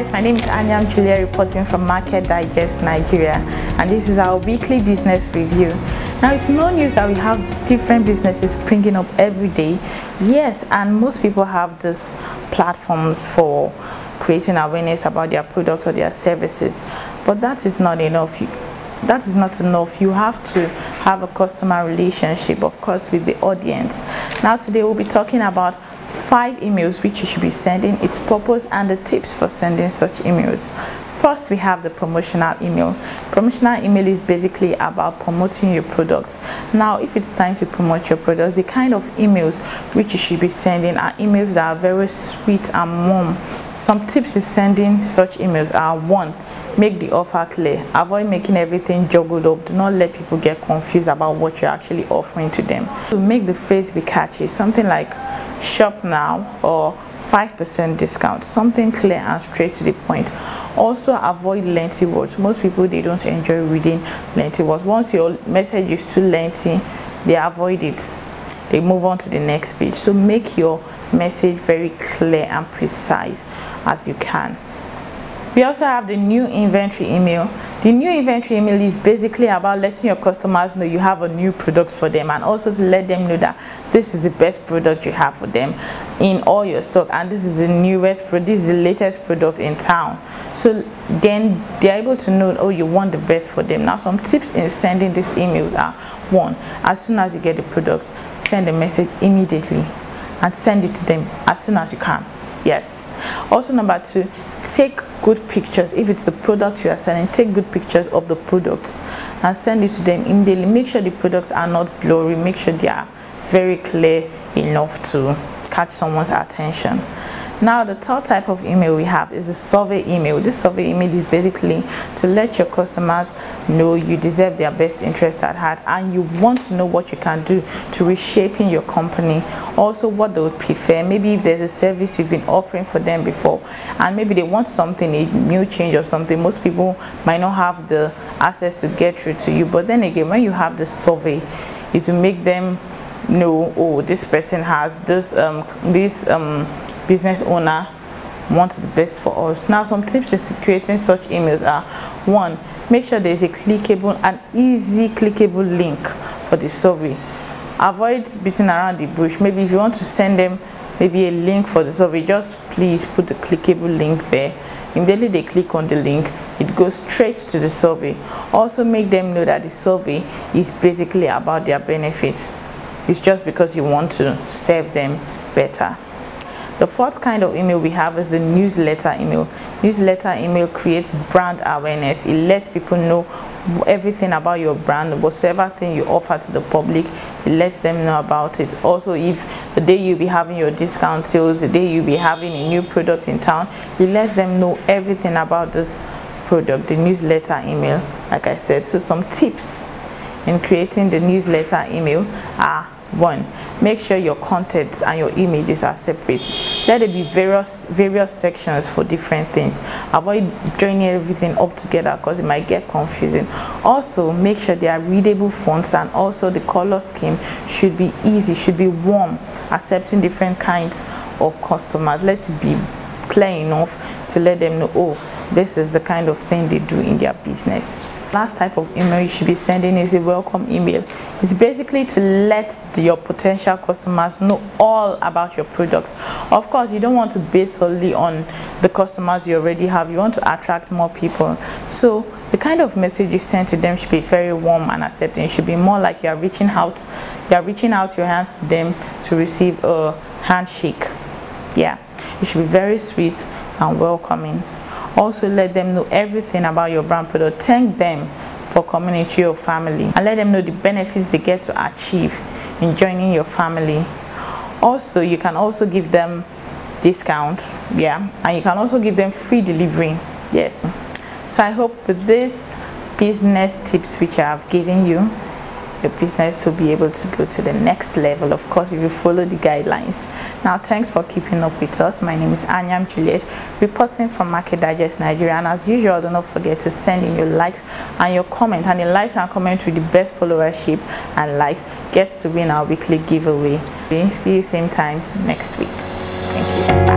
guys, my name is Anyiam Juliet reporting from Market Digest Nigeria and this is our weekly business review. Now it's no news that we have different businesses springing up every day. Yes, and most people have these platforms for creating awareness about their product or their services, but that is not enough You that is not enough you have to have a customer relationship of course with the audience now today we'll be talking about five emails which you should be sending, its purpose and the tips for sending such emails. First, we have the promotional email. Promotional email is basically about promoting your products. Now, if it's time to promote your products, the kind of emails which you should be sending are emails that are very sweet and warm. Some tips in sending such emails are one, make the offer clear. Avoid making everything juggled up. Do not let people get confused about what you're actually offering to them. To make the phrase be catchy, something like shop now or 5% discount something clear and straight to the point. Also avoid lengthy words. Most people they don't enjoy reading lengthy words. Once your message is too lengthy they avoid it. They move on to the next page. So make your message very clear and precise as you can we also have the new inventory email. The new inventory email is basically about letting your customers know you have a new product for them and also to let them know that this is the best product you have for them in all your stock and this is the newest product this is the latest product in town. So then they're able to know oh you want the best for them. Now some tips in sending these emails are one as soon as you get the products send a message immediately and send it to them as soon as you can yes. Also number two take good pictures. If it's a product you are selling take good pictures of the products and send it to them immediately make sure the products are not blurry. Make sure they are very clear enough to catch someone's attention now the third type of email we have is the survey email. This survey email is basically to let your customers know you deserve their best interest at heart and you want to know what you can do to reshaping your company. Also what they would prefer. Maybe if there's a service you've been offering for them before and maybe they want something, a new change or something. Most people might not have the access to get through to you. But then again, when you have the survey, it will make them know, oh, this person has this um, this um, business owner wants the best for us. Now some tips in creating such emails are one, make sure there is a clickable and easy clickable link for the survey. Avoid beating around the bush. Maybe if you want to send them maybe a link for the survey, just please put the clickable link there. Immediately they click on the link, it goes straight to the survey. Also make them know that the survey is basically about their benefits. It's just because you want to serve them better. The fourth kind of email we have is the newsletter email. Newsletter email creates brand awareness. It lets people know everything about your brand, whatsoever thing you offer to the public, it lets them know about it. Also, if the day you'll be having your discount sales, the day you'll be having a new product in town, it lets them know everything about this product, the newsletter email, like I said. So some tips in creating the newsletter email are one make sure your contents and your images are separate. Let there be various various sections for different things. Avoid joining everything up together because it might get confusing. Also make sure they are readable fonts and also the color scheme should be easy should be warm accepting different kinds of customers. Let it be clear enough to let them know oh this is the kind of thing they do in their business last type of email you should be sending is a welcome email. It's basically to let the, your potential customers know all about your products. Of course you don't want to base solely on the customers you already have. You want to attract more people. So the kind of message you send to them should be very warm and accepting. It should be more like you are reaching out you are reaching out your hands to them to receive a handshake. Yeah. It should be very sweet and welcoming also let them know everything about your brand product. Thank them for coming into your family. And let them know the benefits they get to achieve in joining your family. Also you can also give them discounts yeah? And you can also give them free delivery yes? So i hope with this business tips which i have given you your business will be able to go to the next level. Of course if you follow the guidelines. Now thanks for keeping up with us. My name is anyiam juliet reporting from market digest nigeria. And as usual do not forget to send in your likes and your comment. And the likes and comment with the best followership and likes gets to win our weekly giveaway. See you same time next week